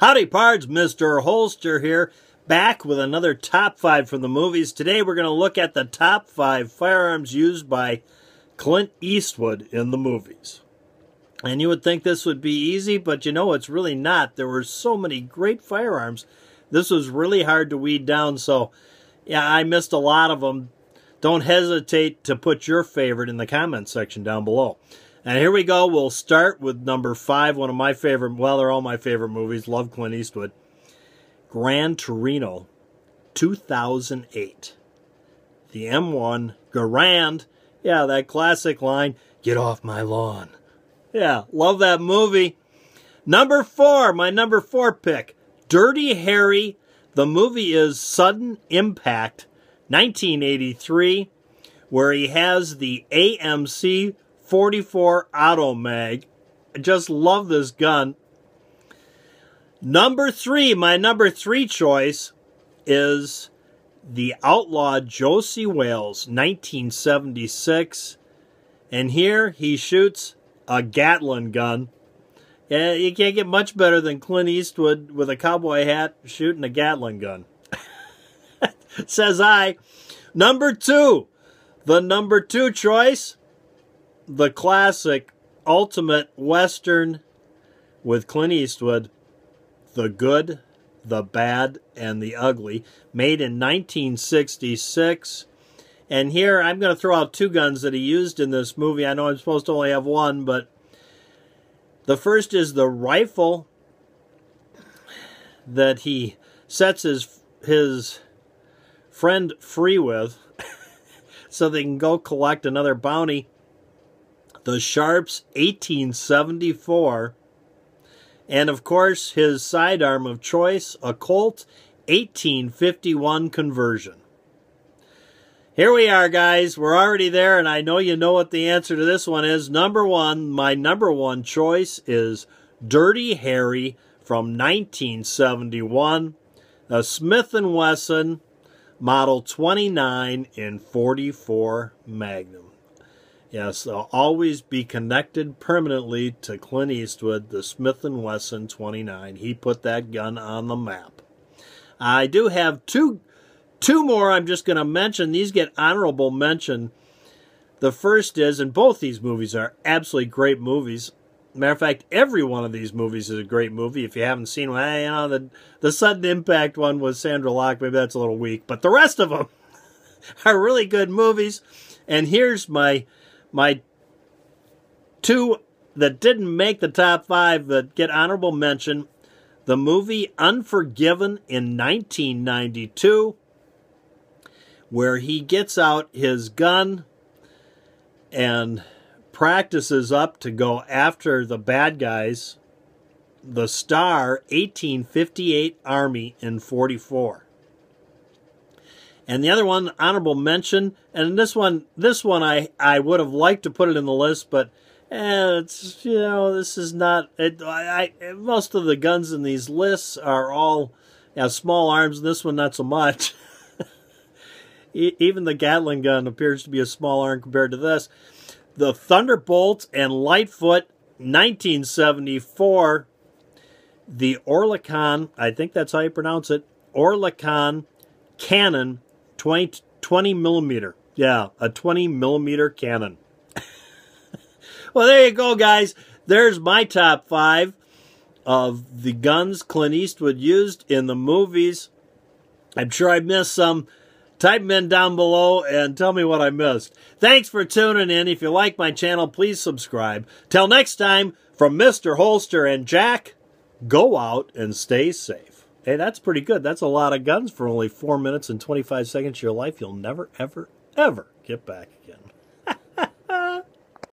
Howdy pards, Mr. Holster here, back with another top five from the movies. Today we're going to look at the top five firearms used by Clint Eastwood in the movies. And you would think this would be easy, but you know it's really not. There were so many great firearms. This was really hard to weed down, so yeah, I missed a lot of them. Don't hesitate to put your favorite in the comments section down below. And here we go. We'll start with number five, one of my favorite, well, they're all my favorite movies. Love Clint Eastwood. Gran Torino, 2008. The M1 Garand. Yeah, that classic line, get off my lawn. Yeah, love that movie. Number four, my number four pick, Dirty Harry. The movie is Sudden Impact, 1983, where he has the AMC 44 Auto Mag. I just love this gun. Number three, my number three choice is the Outlaw Josey Wales, 1976. And here he shoots a Gatling gun. Yeah, you can't get much better than Clint Eastwood with a cowboy hat shooting a Gatling gun. Says I. Number two, the number two choice the classic ultimate western with Clint Eastwood, The Good, the Bad, and the Ugly, made in 1966. And here I'm going to throw out two guns that he used in this movie. I know I'm supposed to only have one, but the first is the rifle that he sets his his friend free with so they can go collect another bounty the Sharps 1874, and of course his sidearm of choice, a Colt 1851 conversion. Here we are, guys. We're already there, and I know you know what the answer to this one is. Number one, my number one choice is Dirty Harry from 1971, a Smith & Wesson Model 29 in 44 Magnum. Yes, they'll always be connected permanently to Clint Eastwood, the Smith & Wesson 29. He put that gun on the map. I do have two two more I'm just going to mention. These get honorable mention. The first is, and both these movies are absolutely great movies. Matter of fact, every one of these movies is a great movie. If you haven't seen one, eh, you know, the, the sudden impact one was Sondra Locke. Maybe that's a little weak, but the rest of them are really good movies. And here's my my two that didn't make the top five that get honorable mention the movie Unforgiven in 1992, where he gets out his gun and practices up to go after the bad guys, the Starr 1858 Army in 44. And the other one, honorable mention, and this one, this one I, I would have liked to put it in the list, but eh, it's you know this is not. It, I, I most of the guns in these lists are all yeah, small arms. And this one not so much. Even the Gatling gun appears to be a small arm compared to this. The Thunderbolt and Lightfoot, 1974. The Oerlikon, I think that's how you pronounce it, Oerlikon Cannon 20, 20 millimeter. Yeah, a 20 millimeter cannon. well, there you go, guys. There's my top five of the guns Clint Eastwood used in the movies. I'm sure I missed some. Type them in down below and tell me what I missed. Thanks for tuning in. If you like my channel, please subscribe. Till next time, from Mr. Holster and Jack, go out and stay safe. Hey, that's pretty good. That's a lot of guns for only 4 minutes and 25 seconds of your life. You'll never, ever, ever get back again.